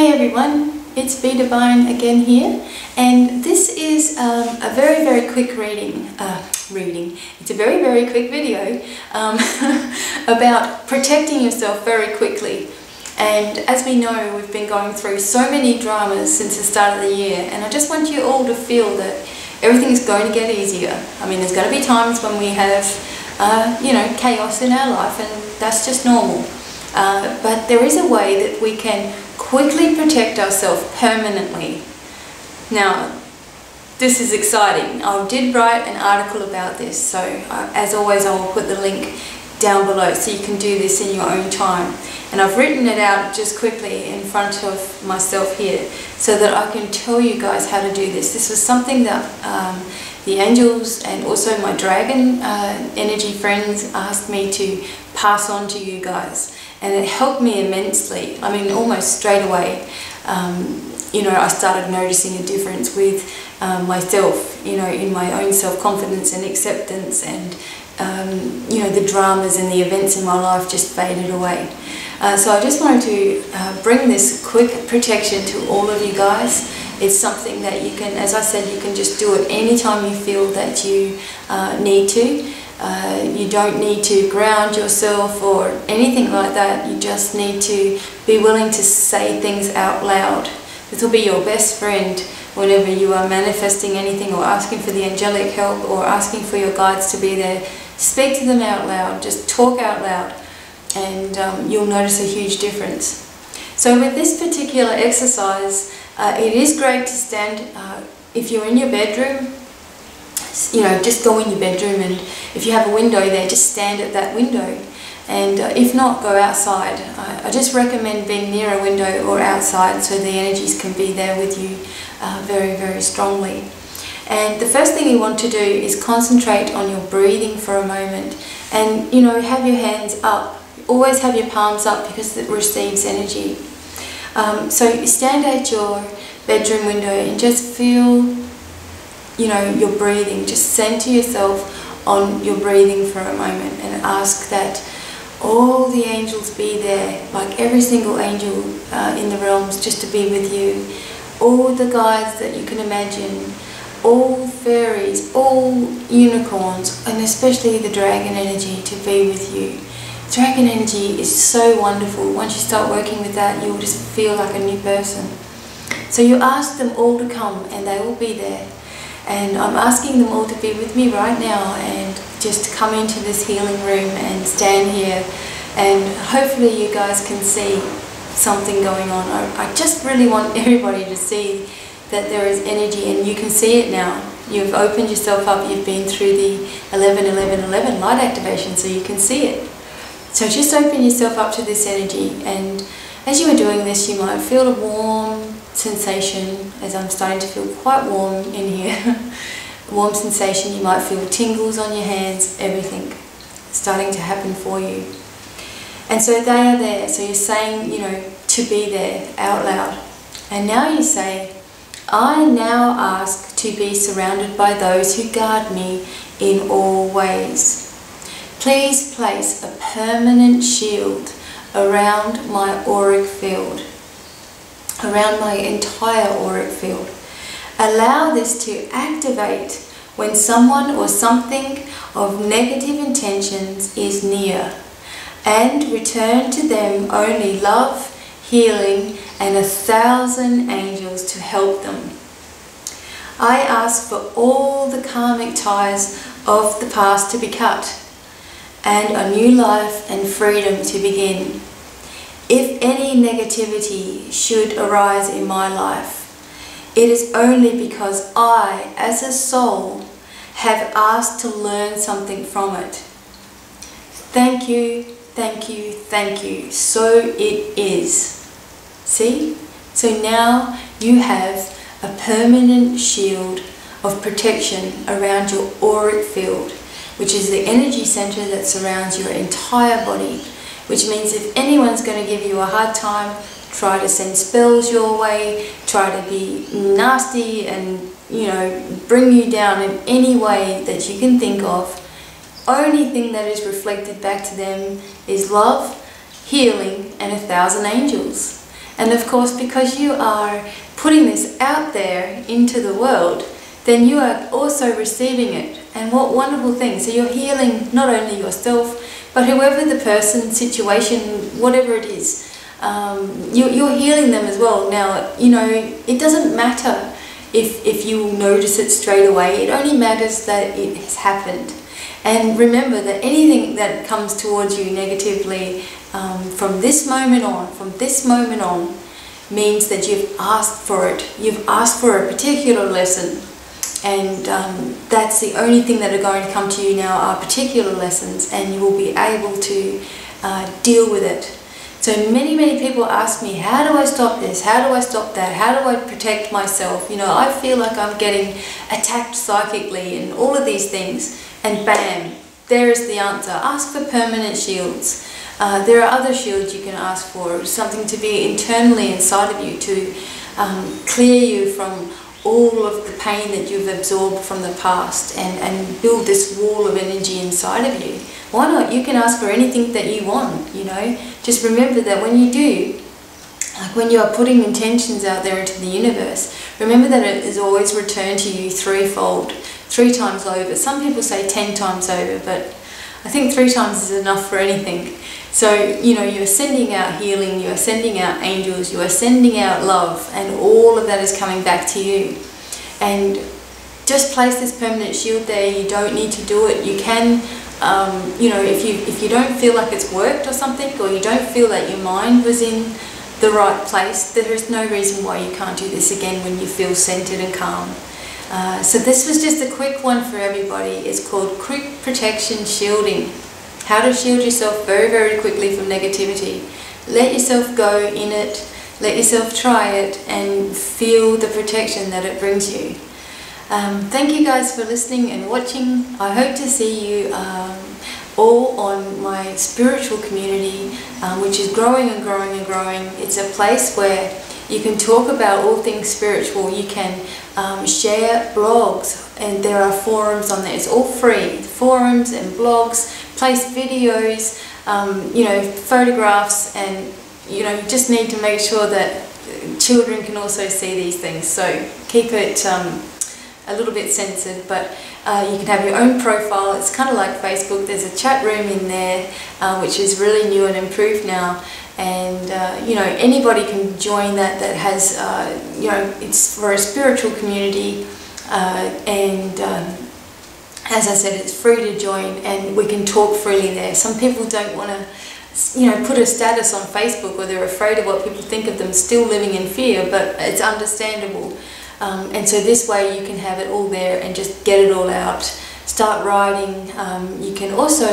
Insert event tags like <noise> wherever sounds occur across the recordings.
Hi everyone, it's BDevine again here and this is um, a very very quick reading, uh, reading, it's a very very quick video um, <laughs> about protecting yourself very quickly and as we know we've been going through so many dramas since the start of the year and I just want you all to feel that everything is going to get easier. I mean there's going to be times when we have uh, you know chaos in our life and that's just normal. Uh, but there is a way that we can quickly protect ourselves permanently. Now, this is exciting. I did write an article about this, so as always I will put the link down below so you can do this in your own time. And I've written it out just quickly in front of myself here so that I can tell you guys how to do this. This was something that um, the angels and also my dragon uh, energy friends asked me to pass on to you guys and it helped me immensely. I mean, almost straight away, um, you know, I started noticing a difference with um, myself, you know, in my own self-confidence and acceptance and, um, you know, the dramas and the events in my life just faded away. Uh, so I just wanted to uh, bring this quick protection to all of you guys. It's something that you can, as I said, you can just do it anytime you feel that you uh, need to. Uh, you don't need to ground yourself or anything like that. You just need to be willing to say things out loud. This will be your best friend whenever you are manifesting anything or asking for the angelic help or asking for your guides to be there. Speak to them out loud. Just talk out loud and um, you'll notice a huge difference. So with this particular exercise, uh, it is great to stand, uh, if you're in your bedroom, you know, just go in your bedroom and if you have a window there, just stand at that window. And uh, if not, go outside. I, I, just recommend being near a window or outside so the energies can be there with you uh, very, very strongly. And the first thing you want to do is concentrate on your breathing for a moment. And, you know, have your hands up. Always have your palms up because it receives energy. Um, so you stand at your bedroom window and just feel you know, your breathing. Just center yourself on your breathing for a moment and ask that all the angels be there, like every single angel uh, in the realms, just to be with you. All the guides that you can imagine, all fairies, all unicorns, and especially the dragon energy to be with you. Dragon energy is so wonderful. Once you start working with that, you'll just feel like a new person. So you ask them all to come and they will be there. And I'm asking them all to be with me right now and just come into this healing room and stand here and hopefully you guys can see something going on. I, I just really want <laughs> everybody to see that there is energy and you can see it now. You've opened yourself up, you've been through the 11, 11, 11 light activation so you can see it. So just open yourself up to this energy and as you are doing this you might feel a warm sensation as I'm starting to feel quite warm in here. <laughs> warm sensation, you might feel tingles on your hands, everything starting to happen for you. And so they are there, so you're saying, you know, to be there out loud. And now you say, I now ask to be surrounded by those who guard me in all ways. Please place a permanent shield around my auric field around my entire auric field. Allow this to activate when someone or something of negative intentions is near and return to them only love, healing and a thousand angels to help them. I ask for all the karmic ties of the past to be cut and a new life and freedom to begin. If any negativity should arise in my life, it is only because I, as a soul, have asked to learn something from it. Thank you, thank you, thank you. So it is. See? So now you have a permanent shield of protection around your auric field, which is the energy center that surrounds your entire body which means if anyone's going to give you a hard time, try to send spells your way, try to be nasty and, you know, bring you down in any way that you can think of, only thing that is reflected back to them is love, healing and a thousand angels. And of course, because you are putting this out there into the world, then you are also receiving it. And what wonderful thing. So you're healing not only yourself, but whoever the person, situation, whatever it is, um, you, you're healing them as well. Now, you know, it doesn't matter if, if you notice it straight away, it only matters that it has happened. And remember that anything that comes towards you negatively um, from this moment on, from this moment on, means that you've asked for it. You've asked for a particular lesson. And um, that's the only thing that are going to come to you now are particular lessons, and you will be able to uh, deal with it. So many, many people ask me, how do I stop this? How do I stop that? How do I protect myself? You know, I feel like I'm getting attacked psychically and all of these things. And bam, there is the answer. Ask for permanent shields. Uh, there are other shields you can ask for, something to be internally inside of you to um, clear you from all of the pain that you've absorbed from the past and, and build this wall of energy inside of you. Why not? You can ask for anything that you want, you know. Just remember that when you do, like when you are putting intentions out there into the universe, remember that it is always returned to you threefold, three times over. Some people say ten times over, but I think three times is enough for anything. So, you know, you're sending out healing, you are sending out angels, you are sending out love, and all of that is coming back to you. And just place this permanent shield there. You don't need to do it. You can, um, you know, if you if you don't feel like it's worked or something, or you don't feel that your mind was in the right place, there is no reason why you can't do this again when you feel centered and calm. Uh, so this was just a quick one for everybody. It's called Quick Protection Shielding. How to shield yourself very, very quickly from negativity. Let yourself go in it, let yourself try it, and feel the protection that it brings you. Um, thank you guys for listening and watching. I hope to see you um, all on my spiritual community, um, which is growing and growing and growing. It's a place where you can talk about all things spiritual. You can um, share blogs, and there are forums on there. It's all free. Forums and blogs, place videos, um, you know, photographs, and you know, you just need to make sure that children can also see these things. So keep it um, a little bit censored, but uh, you can have your own profile. It's kind of like Facebook. There's a chat room in there, uh, which is really new and improved now. And uh, you know anybody can join that. That has uh, you know it's for a spiritual community, uh, and um, as I said, it's free to join, and we can talk freely there. Some people don't want to you know, put a status on Facebook or they're afraid of what people think of them, still living in fear, but it's understandable. Um, and so this way you can have it all there and just get it all out. Start writing. Um, you can also,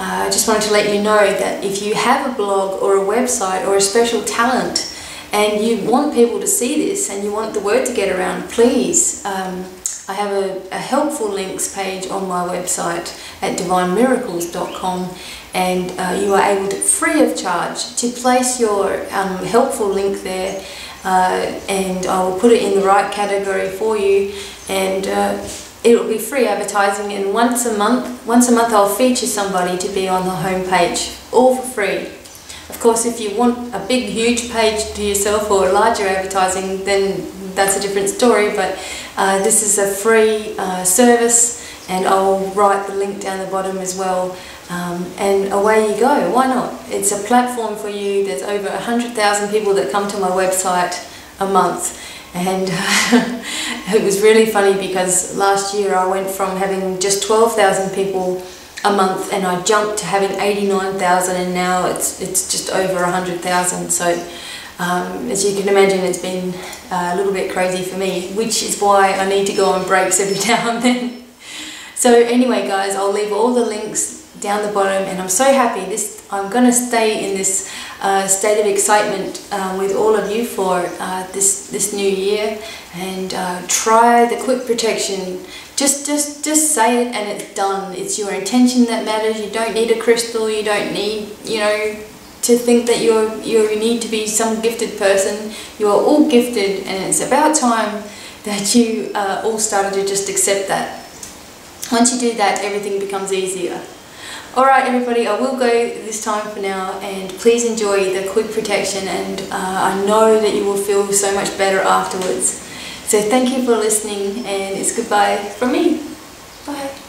I uh, just wanted to let you know that if you have a blog or a website or a special talent and you want people to see this and you want the word to get around, please. Um, I have a, a, helpful links page on my website at devinemiracles.com and uh, you are able to, free of charge, to place your um, helpful link there uh, and I will put it in the right category for you and uh, it'll be free advertising and once a month once a month I'll feature somebody to be on the home page all for free. Of course if you want a big huge page to yourself or larger advertising then that's a different story but uh, this is a free uh, service and I'll write the link down the bottom as well um, and away you go. Why not? It's a platform for you. There's over 100,000 people that come to my website a month. And <laughs> it was really funny because last year I went from having just 12,000 people a month and I jumped to having 89,000 and now it's, it's just over 100,000. So um, as you can imagine, it's been uh, a little bit crazy for me, which is why I need to go on breaks every <laughs> now and then. So anyway, guys, I'll leave all the links down the bottom and I'm so happy this I'm going to stay in this uh, state of excitement um, with all of you for uh, this this new year. And uh, try the quick protection. Just just just say it and it's done. It's your intention that matters. You don't need a crystal. You don't need you know to think that you're you need to be some gifted person you are all gifted and it's about time that you uh, all started to just accept that once you do that everything becomes easier Alright everybody, I will go this time for now and please enjoy the quick protection and uh, I know that you will feel so much better afterwards. So thank you for listening and it's goodbye from me. Bye.